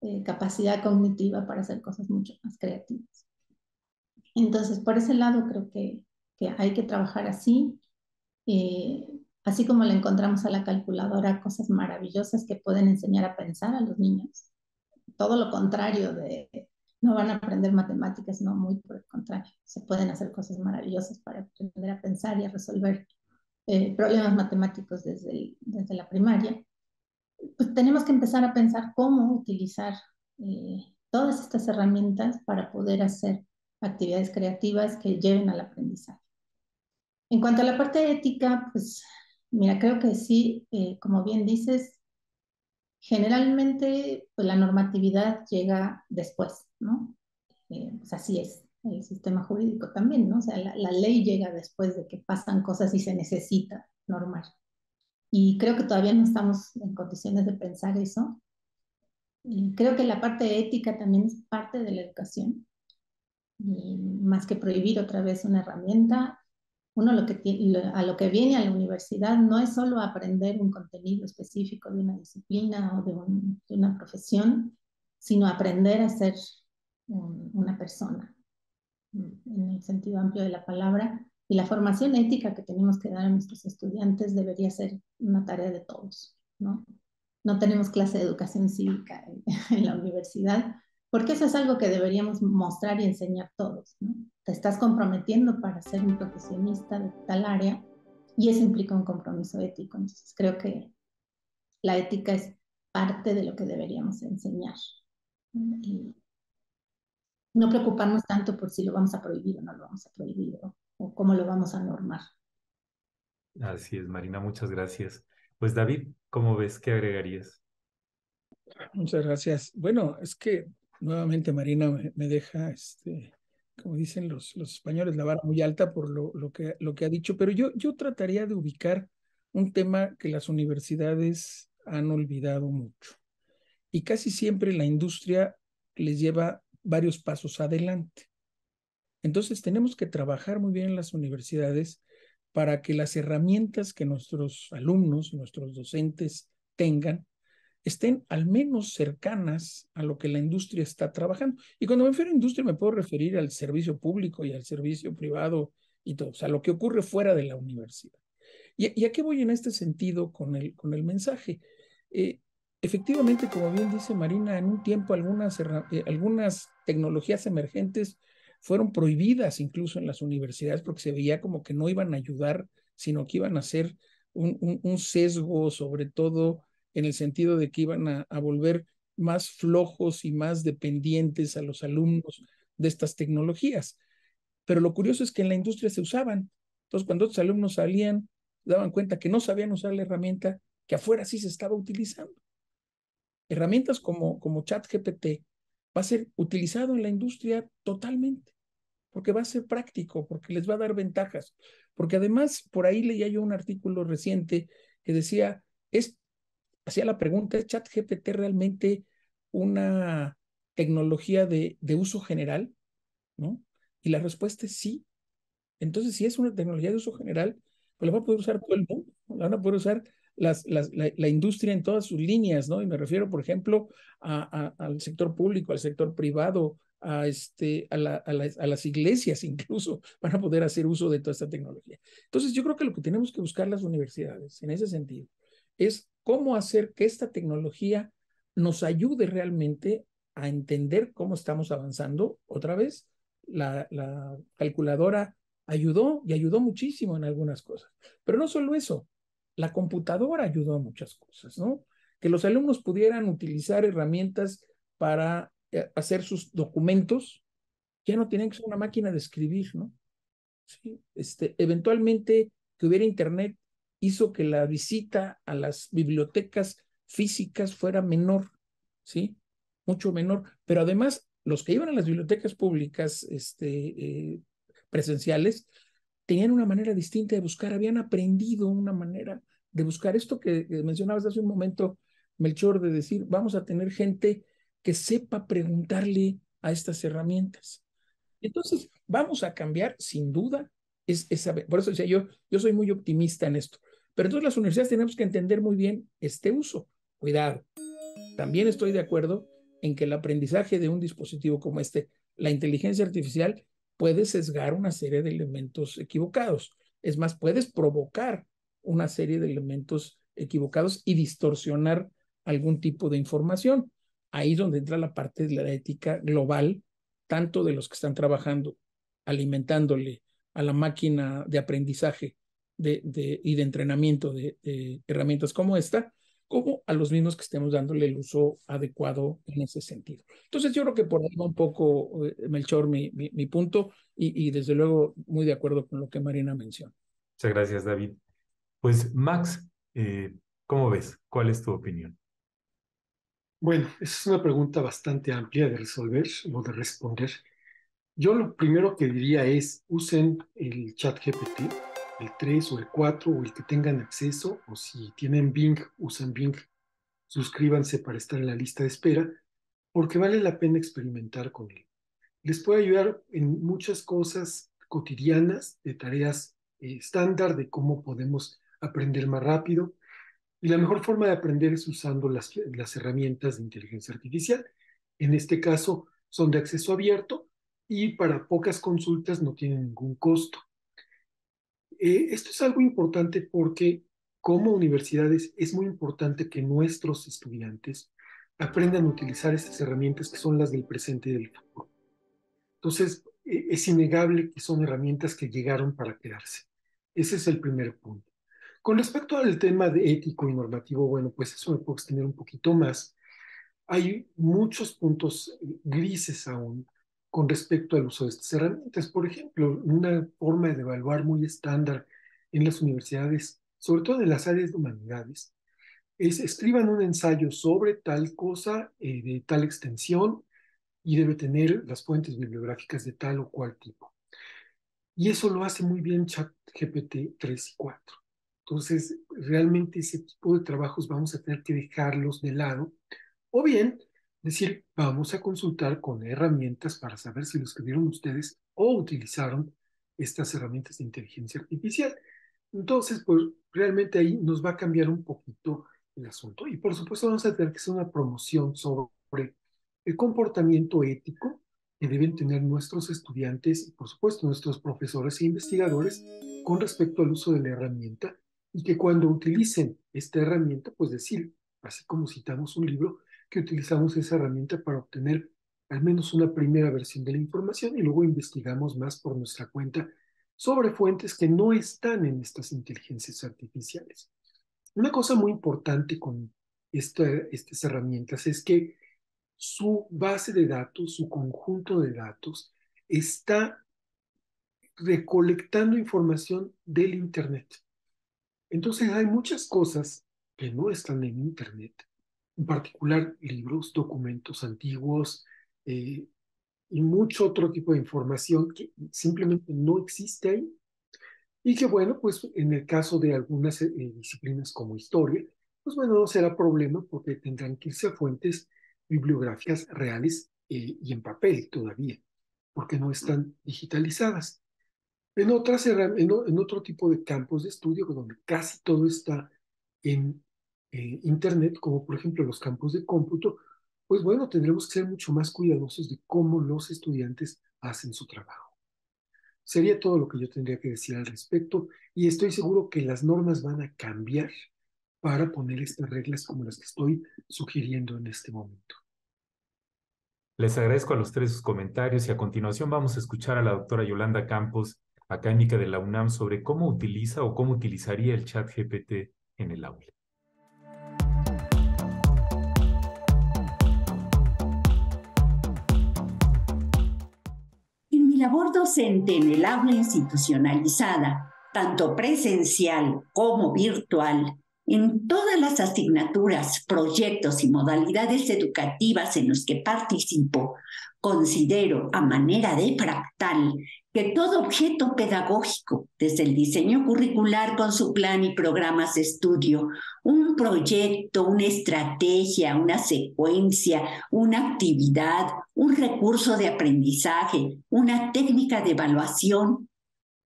eh, capacidad cognitiva para hacer cosas mucho más creativas. Entonces, por ese lado creo que, que hay que trabajar así. Eh, así como le encontramos a la calculadora cosas maravillosas que pueden enseñar a pensar a los niños. Todo lo contrario de no van a aprender matemáticas, no, muy por el contrario. Se pueden hacer cosas maravillosas para aprender a pensar y a resolver eh, problemas matemáticos desde, desde la primaria. Pues tenemos que empezar a pensar cómo utilizar eh, todas estas herramientas para poder hacer actividades creativas que lleven al aprendizaje. En cuanto a la parte ética, pues Mira, creo que sí, eh, como bien dices, generalmente pues, la normatividad llega después, ¿no? Eh, pues así es el sistema jurídico también, ¿no? O sea, la, ley llega después de que pasan cosas y se necesita normar. Y creo que todavía no estamos en condiciones de pensar eso. creo que la parte ética también es parte de la educación. Y más que prohibir otra vez una herramienta, uno a lo que viene a la universidad no es solo aprender un contenido específico de una disciplina o de, una profesión, sino aprender a ser una persona, en el sentido amplio de la palabra. Y la formación ética que tenemos que dar a nuestros estudiantes debería ser una tarea de todos, ¿no? No tenemos clase de educación cívica en la universidad, porque eso es algo que deberíamos mostrar y enseñar todos. ¿no? Te estás comprometiendo para ser un profesionista de tal área y eso implica un compromiso ético. Entonces creo que la ética es parte de lo que deberíamos enseñar. Y no preocuparnos tanto por si lo vamos a prohibir o no lo vamos a prohibir o, o cómo lo vamos a normar. Así es, Marina, muchas gracias. Pues David, ¿cómo ves? ¿Qué agregarías? Muchas gracias. Bueno, es que nuevamente Marina me, deja, este, como dicen los, los españoles, la vara muy alta por lo, lo, que, lo que ha dicho, pero yo, yo trataría de ubicar un tema que las universidades han olvidado mucho. Y casi siempre la industria les lleva varios pasos adelante. Entonces tenemos que trabajar muy bien en las universidades para que las herramientas que nuestros alumnos, nuestros docentes tengan, estén al menos cercanas a lo que la industria está trabajando. Y cuando me refiero a industria me puedo referir al servicio público y al servicio privado y todo, o sea, lo que ocurre fuera de la universidad. ¿Y, a qué voy en este sentido con el, con el mensaje? Eh, efectivamente, como bien dice Marina, en un tiempo algunas, eh, algunas tecnologías emergentes fueron prohibidas incluso en las universidades porque se veía como que no iban a ayudar, sino que iban a ser un, un, sesgo, sobre todo en el sentido de que iban a, volver más flojos y más dependientes a los alumnos de estas tecnologías. Pero lo curioso es que en la industria se usaban. Entonces, cuando otros alumnos salían, daban cuenta que no sabían usar la herramienta que afuera sí se estaba utilizando. Herramientas como, como ChatGPT va a ser utilizado en la industria totalmente, porque va a ser práctico, porque les va a dar ventajas. Porque además, por ahí leía yo un artículo reciente que decía, es, hacía la pregunta, ¿es ChatGPT realmente una tecnología de, de uso general? ¿No? Y la respuesta es sí. Entonces, si es una tecnología de uso general, pues la va a poder usar todo el mundo, la van a poder usar las, las, la, industria en todas sus líneas, ¿no? Y me refiero, por ejemplo, a, al sector público, al sector privado, a, este, a, la, a, a, las iglesias incluso, van a poder hacer uso de toda esta tecnología. Entonces, yo creo que lo que tenemos que buscar las universidades en ese sentido es cómo hacer que esta tecnología nos ayude realmente a entender cómo estamos avanzando. Otra vez, la, la calculadora ayudó y ayudó muchísimo en algunas cosas. Pero no solo eso, la computadora ayudó a muchas cosas, ¿no? Que los alumnos pudieran utilizar herramientas para eh, hacer sus documentos, ya no tienen que ser una máquina de escribir, ¿no? Este, eventualmente que hubiera internet hizo que la visita a las bibliotecas físicas fuera menor, ¿sí? Mucho menor, pero además los que iban a las bibliotecas públicas este, eh, presenciales tenían una manera distinta de buscar, habían aprendido una manera de buscar. Esto que, mencionabas hace un momento, Melchor, de decir, vamos a tener gente que sepa preguntarle a estas herramientas. Entonces, vamos a cambiar, sin duda, es, por eso decía yo, yo soy muy optimista en esto. Pero entonces las universidades tenemos que entender muy bien este uso. Cuidado. También estoy de acuerdo en que el aprendizaje de un dispositivo como este, la inteligencia artificial, puede sesgar una serie de elementos equivocados. Es más, puedes provocar una serie de elementos equivocados y distorsionar algún tipo de información. Ahí es donde entra la parte de la ética global, tanto de los que están trabajando, alimentándole a la máquina de aprendizaje de, de, y de entrenamiento de, de herramientas como esta, como a los mismos que estemos dándole el uso adecuado en ese sentido. Entonces yo creo que por ahí va un poco, eh, Melchor, mi, mi, punto y, y, desde luego muy de acuerdo con lo que Marina menciona. Muchas gracias, David. Pues Max, eh, ¿cómo ves? ¿Cuál es tu opinión? Bueno, esa es una pregunta bastante amplia de resolver o de responder. Yo lo primero que diría es usen el chat GPT el 3 o el 4 o el que tengan acceso, o si tienen Bing, usan Bing, suscríbanse para estar en la lista de espera, porque vale la pena experimentar con él. Les puede ayudar en muchas cosas cotidianas, de tareas eh, estándar, de cómo podemos aprender más rápido. Y la mejor forma de aprender es usando las, las herramientas de inteligencia artificial. En este caso, son de acceso abierto y para pocas consultas no tienen ningún costo. Eh, esto es algo importante porque como universidades es muy importante que nuestros estudiantes aprendan a utilizar estas herramientas que son las del presente y del futuro. Entonces, e, es innegable que son herramientas que llegaron para quedarse. Ese es el primer punto. Con respecto al tema de ético y normativo, bueno, pues eso me puedo extender un poquito más. Hay muchos puntos grises aún con respecto al uso de estas herramientas. Por ejemplo, una forma de evaluar muy estándar en las universidades, sobre todo en las áreas de humanidades, es escriban un ensayo sobre tal cosa eh, de tal extensión y debe tener las fuentes bibliográficas de tal o cual tipo. Y eso lo hace muy bien ChatGPT 3 y 4. Entonces, realmente ese tipo de trabajos vamos a tener que dejarlos de lado. O bien, decir, vamos a consultar con herramientas para saber si lo escribieron ustedes o utilizaron estas herramientas de inteligencia artificial. Entonces, pues realmente ahí nos va a cambiar un poquito el asunto. Y por supuesto vamos a tener que hacer una promoción sobre el comportamiento ético que deben tener nuestros estudiantes y por supuesto nuestros profesores e investigadores con respecto al uso de la herramienta y que cuando utilicen esta herramienta, pues decir, así como citamos un libro, que utilizamos esa herramienta para obtener al menos una primera versión de la información y luego investigamos más por nuestra cuenta sobre fuentes que no están en estas inteligencias artificiales. Una cosa muy importante con estas herramientas es que su base de datos, su conjunto de datos, está recolectando información del Internet. Entonces hay muchas cosas que no están en Internet, en particular libros, documentos antiguos eh, y mucho otro tipo de información que simplemente no existe ahí. Y que bueno, pues en el caso de algunas eh, disciplinas como historia, pues bueno, no será problema porque tendrán que irse a fuentes bibliográficas reales eh, y en papel todavía, porque no están digitalizadas. En, otras, en, otro tipo de campos de estudio, donde casi todo está en eh, Internet, como por ejemplo los campos de cómputo, pues bueno, tendremos que ser mucho más cuidadosos de cómo los estudiantes hacen su trabajo. Sería todo lo que yo tendría que decir al respecto y estoy seguro que las normas van a cambiar para poner estas reglas como las que estoy sugiriendo en este momento. Les agradezco a los tres sus comentarios y a continuación vamos a escuchar a la doctora Yolanda Campos, académica de la UNAM, sobre cómo utiliza o cómo utilizaría el chat GPT en el aula. Labor docente en el aula institucionalizada, tanto presencial como virtual, en todas las asignaturas, proyectos y modalidades educativas en los que participo, considero a manera de fractal que todo objeto pedagógico, desde el diseño curricular con su plan y programas de estudio, un proyecto, una estrategia, una secuencia, una actividad, un recurso de aprendizaje, una técnica de evaluación,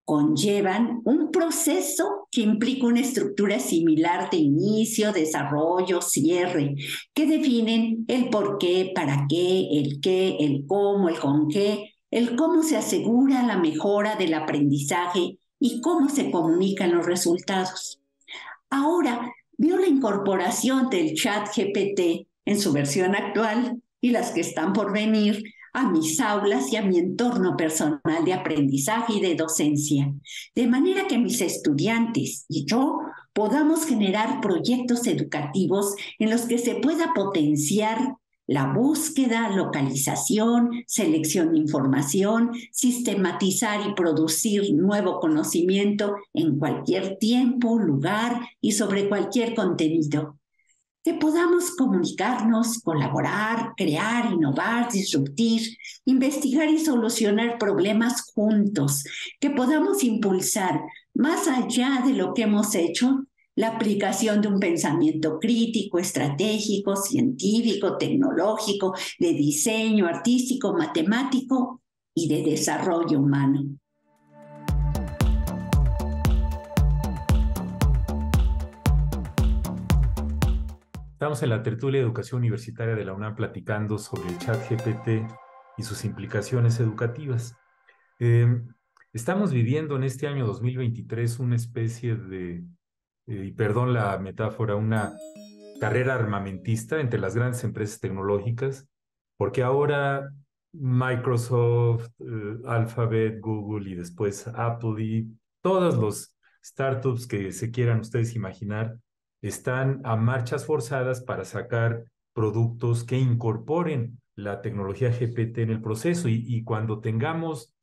conllevan un proceso que implica una estructura similar de inicio, desarrollo, cierre, que definen el por qué, para qué, el qué, el cómo, el con qué, el cómo se asegura la mejora del aprendizaje y cómo se comunican los resultados. Ahora, vio la incorporación del chat GPT en su versión actual y las que están por venir a mis aulas y a mi entorno personal de aprendizaje y de docencia, de manera que mis estudiantes y yo podamos generar proyectos educativos en los que se pueda potenciar la búsqueda, localización, selección de información, sistematizar y producir nuevo conocimiento en cualquier tiempo, lugar y sobre cualquier contenido. Que podamos comunicarnos, colaborar, crear, innovar, disruptir, investigar y solucionar problemas juntos, que podamos impulsar, más allá de lo que hemos hecho, la aplicación de un pensamiento crítico, estratégico, científico, tecnológico, de diseño artístico, matemático y de desarrollo humano. Estamos en la tertulia de educación universitaria de la UNAM platicando sobre el chat GPT y sus implicaciones educativas. Em, estamos viviendo en este año 2023 una especie de, eh, y perdón la metáfora, una carrera armamentista entre las grandes empresas tecnológicas, porque ahora Microsoft, eh, Alphabet, Google y después Apple y todos los startups que se quieran ustedes imaginar están a marchas forzadas para sacar productos que incorporen la tecnología GPT en el proceso. Y, cuando tengamos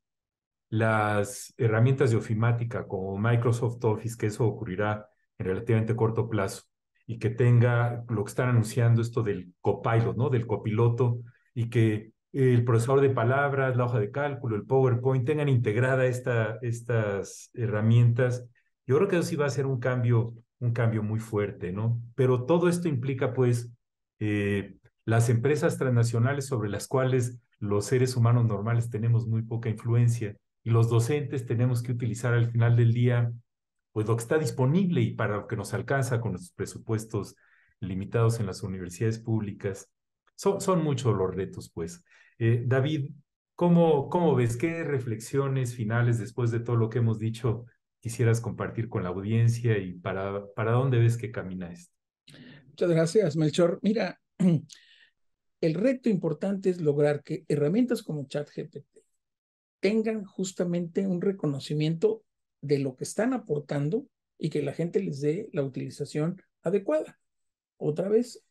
las herramientas de ofimática como Microsoft Office, que eso ocurrirá en relativamente corto plazo, y que tenga lo que están anunciando esto del copilot, ¿no? Del copiloto, y que el procesador de palabras, la hoja de cálculo, el PowerPoint tengan integrada esta, estas herramientas. Yo creo que eso sí va a ser un cambio un cambio muy fuerte, ¿no? Pero todo esto implica, pues, eh, las empresas transnacionales sobre las cuales los seres humanos normales tenemos muy poca influencia y los docentes tenemos que utilizar al final del día, pues, lo que está disponible y para lo que nos alcanza con nuestros presupuestos limitados en las universidades públicas. Son, son muchos los retos, pues. Eh, David, ¿cómo, ¿cómo ves? ¿Qué reflexiones finales después de todo lo que hemos dicho quisieras compartir con la audiencia y para, para dónde ves que camina esto. Muchas gracias, Melchor. Mira, el reto importante es lograr que herramientas como ChatGPT tengan justamente un reconocimiento de lo que están aportando y que la gente les dé la utilización adecuada. Otra vez,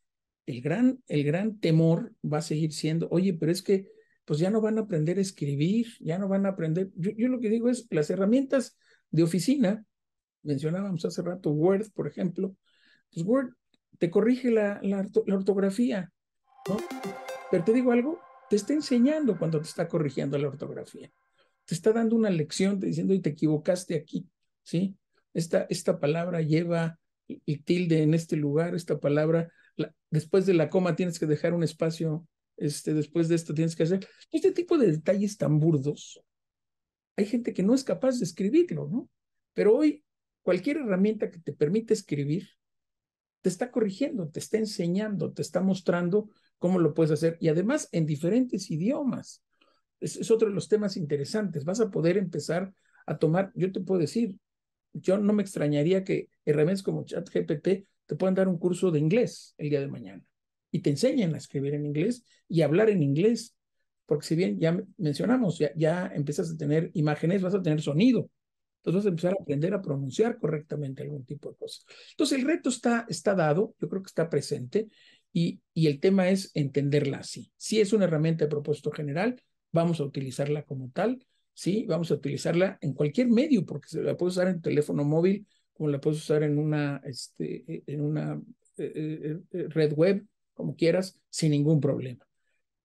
el gran, el gran temor va a seguir siendo, oye, pero es que pues ya no van a aprender a escribir, ya no van a aprender. Yo, yo lo que digo es, las herramientas de oficina, mencionábamos hace rato Word, por ejemplo, pues Word te corrige la, la, la ortografía, ¿no? Pero te digo algo, te está enseñando cuando te está corrigiendo la ortografía. Te está dando una lección te diciendo, y te equivocaste aquí, ¿sí? Esta, esta palabra lleva el tilde en este lugar, esta palabra, la, después de la coma tienes que dejar un espacio, este, después de esto tienes que hacer. Este tipo de detalles tan burdos, hay gente que no es capaz de escribirlo, ¿no? Pero hoy, cualquier herramienta que te permite escribir, te está corrigiendo, te está enseñando, te está mostrando cómo lo puedes hacer y además en diferentes idiomas. Es, es, otro de los temas interesantes. Vas a poder empezar a tomar, yo te puedo decir, yo no me extrañaría que herramientas como ChatGPT te puedan dar un curso de inglés el día de mañana y te enseñen a escribir en inglés y hablar en inglés. Porque si bien ya mencionamos, ya, ya empiezas a tener imágenes, vas a tener sonido. Entonces vas a empezar a aprender a pronunciar correctamente algún tipo de cosas. Entonces el reto está, está dado, yo creo que está presente y, y el tema es entenderla así. Si es una herramienta de propósito general, vamos a utilizarla como tal, ¿sí? Vamos a utilizarla en cualquier medio, porque se la puedes usar en teléfono móvil, como la puedes usar en una, este, en una eh, eh, red web, como quieras, sin ningún problema.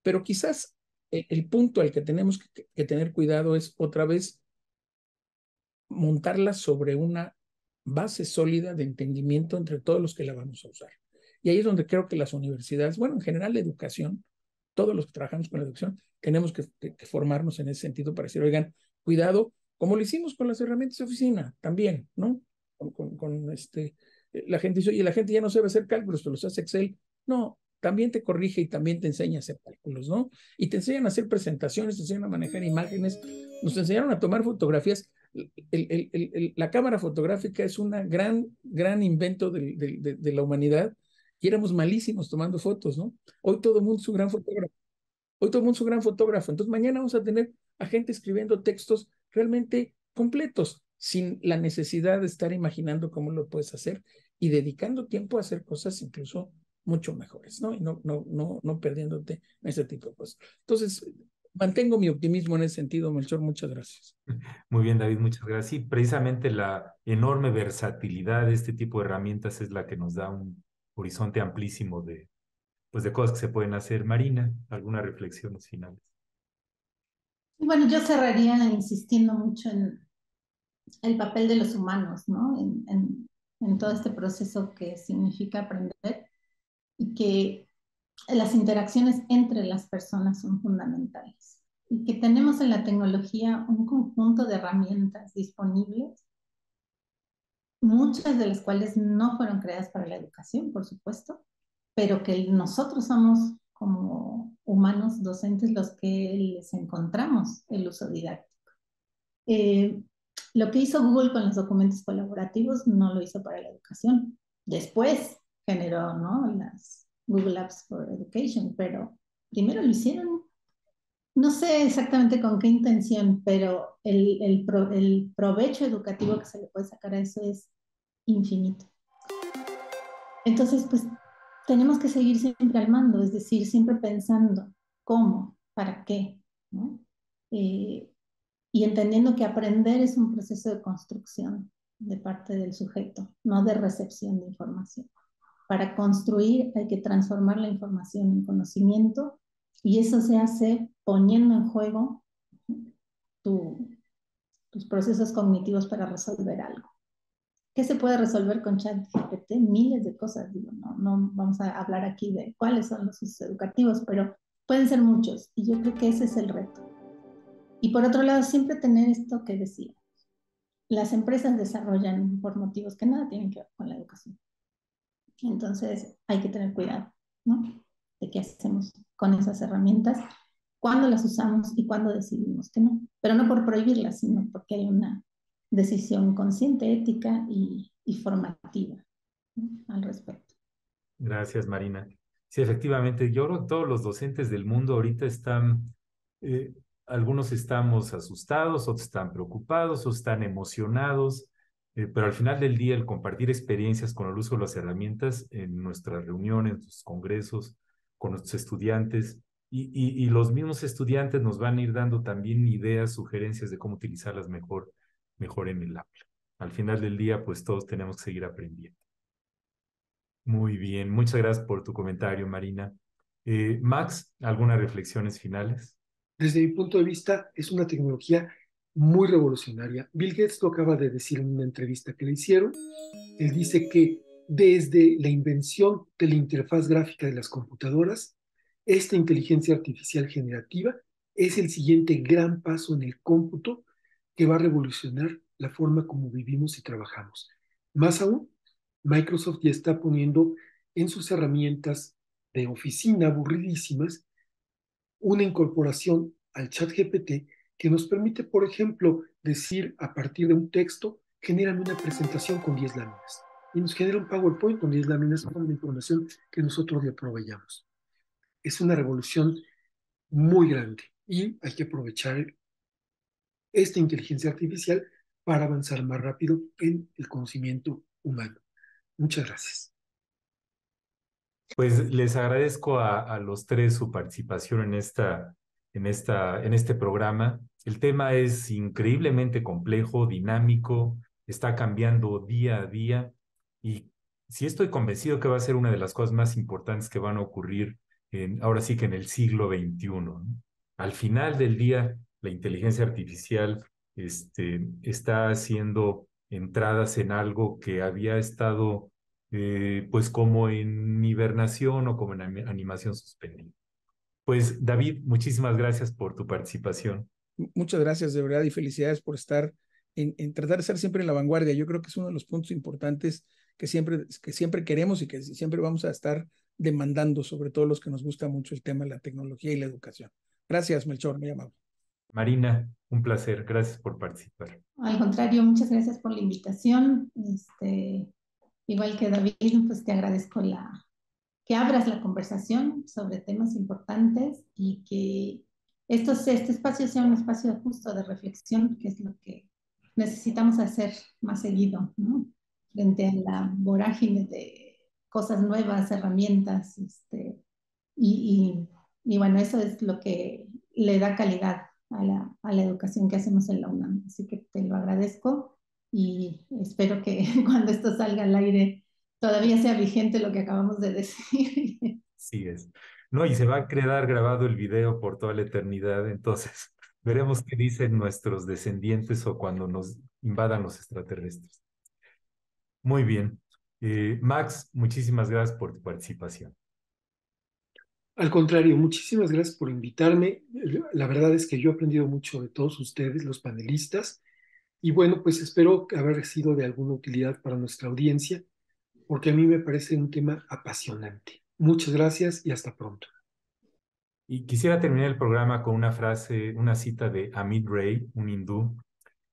Pero quizás el, el punto al que tenemos que, que tener cuidado es otra vez montarla sobre una base sólida de entendimiento entre todos los que la vamos a usar. Y ahí es donde creo que las universidades, bueno, en general la educación, todos los que trabajamos con la educación, tenemos que, formarnos en ese sentido para decir, oigan, cuidado, como lo hicimos con las herramientas de oficina, también, ¿no? Con, este, la gente dice, oye, la gente ya no sabe hacer cálculos, pero los hace Excel. No, también te corrige y también te enseña a hacer cálculos, ¿no? Y te enseñan a hacer presentaciones, te enseñan a manejar imágenes, nos enseñaron a tomar fotografías. La cámara fotográfica es un gran, gran invento de, la humanidad y éramos malísimos tomando fotos, ¿no? Hoy todo el mundo es un gran fotógrafo. Hoy todo el mundo es un gran fotógrafo. Entonces mañana vamos a tener a gente escribiendo textos realmente completos, sin la necesidad de estar imaginando cómo lo puedes hacer y dedicando tiempo a hacer cosas incluso mucho mejores, ¿no? Y no, no, no, no perdiéndote en ese tipo de cosas. Entonces, mantengo mi optimismo en ese sentido, Melchor, muchas gracias. Muy bien, David, muchas gracias. Y precisamente la enorme versatilidad de este tipo de herramientas es la que nos da un horizonte amplísimo de, pues, de cosas que se pueden hacer. Marina, ¿algunas reflexiones finales? Bueno, yo cerraría insistiendo mucho en el papel de los humanos, ¿no? En, en, en todo este proceso que significa aprender y que las interacciones entre las personas son fundamentales y que tenemos en la tecnología un conjunto de herramientas disponibles, muchas de las cuales no fueron creadas para la educación, por supuesto, pero que nosotros somos como humanos docentes los que les encontramos el uso didáctico. Eh, lo que hizo Google con los documentos colaborativos no lo hizo para la educación. Después generó ¿no? las Google Apps for Education, pero primero lo hicieron, no sé exactamente con qué intención, pero el, el, pro, el provecho educativo que se le puede sacar a eso es infinito. Entonces, pues tenemos que seguir siempre al mando, es decir, siempre pensando cómo, para qué, ¿no? Eh, y entendiendo que aprender es un proceso de construcción de parte del sujeto, no de recepción de información. Para construir hay que transformar la información en conocimiento y eso se hace poniendo en juego tu, tus procesos cognitivos para resolver algo. ¿Qué se puede resolver con ChatGPT? Miles de cosas, digo, no, no vamos a hablar aquí de cuáles son los usos educativos, pero pueden ser muchos y yo creo que ese es el reto. Y por otro lado, siempre tener esto que decía, las empresas desarrollan por motivos que nada tienen que ver con la educación. Entonces hay que tener cuidado, ¿no? De qué hacemos con esas herramientas, cuándo las usamos y cuándo decidimos que no. Pero no por prohibirlas, sino porque hay una decisión consciente, ética y, y formativa ¿no? al respecto. Gracias, Marina. Sí, efectivamente, yo creo que todos los docentes del mundo ahorita están, eh, algunos estamos asustados, otros están preocupados, otros están emocionados, eh, pero al final del día el compartir experiencias con el uso de las herramientas en nuestras reuniones, en nuestros congresos, con nuestros estudiantes, y, los mismos estudiantes nos van a ir dando también ideas, sugerencias de cómo utilizarlas mejor, mejor en el aula. Al final del día, pues todos tenemos que seguir aprendiendo. Muy bien, muchas gracias por tu comentario, Marina. Eh, Max, ¿algunas reflexiones finales? Desde mi punto de vista, es una tecnología muy revolucionaria. Bill Gates lo acaba de decir en una entrevista que le hicieron. Él dice que desde la invención de la interfaz gráfica de las computadoras, esta inteligencia artificial generativa es el siguiente gran paso en el cómputo que va a revolucionar la forma como vivimos y trabajamos. Más aún, Microsoft ya está poniendo en sus herramientas de oficina aburridísimas una incorporación al chat GPT que nos permite, por ejemplo, decir a partir de un texto, generan una presentación con 10 láminas y nos genera un PowerPoint con 10 láminas con la información que nosotros le proveyamos. Es una revolución muy grande y hay que aprovechar esta inteligencia artificial para avanzar más rápido en el conocimiento humano. Muchas gracias. Pues les agradezco a, a, los tres su participación en, esta, en, esta, en este programa. El tema es increíblemente complejo, dinámico, está cambiando día a día y sí estoy convencido que va a ser una de las cosas más importantes que van a ocurrir en, ahora sí que en el siglo XXI. ¿no? Al final del día, la inteligencia artificial este, está haciendo entradas en algo que había estado eh, pues como en hibernación o como en animación suspendida. Pues David, muchísimas gracias por tu participación. Muchas gracias de verdad y felicidades por estar en, en, tratar de estar siempre en la vanguardia. Yo creo que es uno de los puntos importantes que siempre, que siempre queremos y que siempre vamos a estar demandando, sobre todo los que nos gusta mucho el tema de la tecnología y la educación. Gracias, Melchor, me llamado. Marina, un placer. Gracias por participar. Al contrario, muchas gracias por la invitación. Este, igual que David, pues te agradezco la, que abras la conversación sobre temas importantes y que estos, este espacio sea un espacio justo de reflexión, que es lo que necesitamos hacer más seguido, ¿no? Frente a la vorágine de cosas nuevas, herramientas, este, y, y, bueno, eso es lo que le da calidad a la, a la educación que hacemos en la UNAM. Así que te lo agradezco y espero que cuando esto salga al aire todavía sea vigente lo que acabamos de decir. Sí es. No, y se va a quedar grabado el video por toda la eternidad, entonces veremos qué dicen nuestros descendientes o cuando nos invadan los extraterrestres. Muy bien. Eh, Max, muchísimas gracias por tu participación. Al contrario, muchísimas gracias por invitarme. La verdad es que yo he aprendido mucho de todos ustedes, los panelistas, y bueno, pues espero haber sido de alguna utilidad para nuestra audiencia, porque a mí me parece un tema apasionante. Muchas gracias y hasta pronto. Y quisiera terminar el programa con una frase, una cita de Amit Ray, un hindú,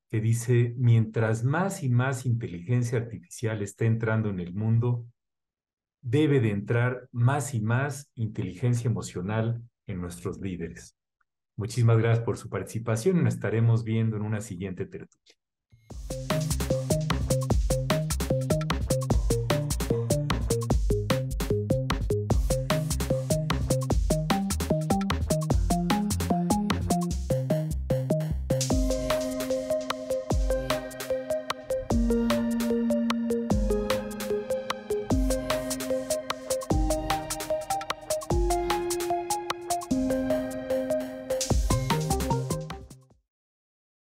que dice, mientras más y más inteligencia artificial está entrando en el mundo, debe de entrar más y más inteligencia emocional en nuestros líderes. Muchísimas gracias por su participación y nos estaremos viendo en una siguiente tertulia.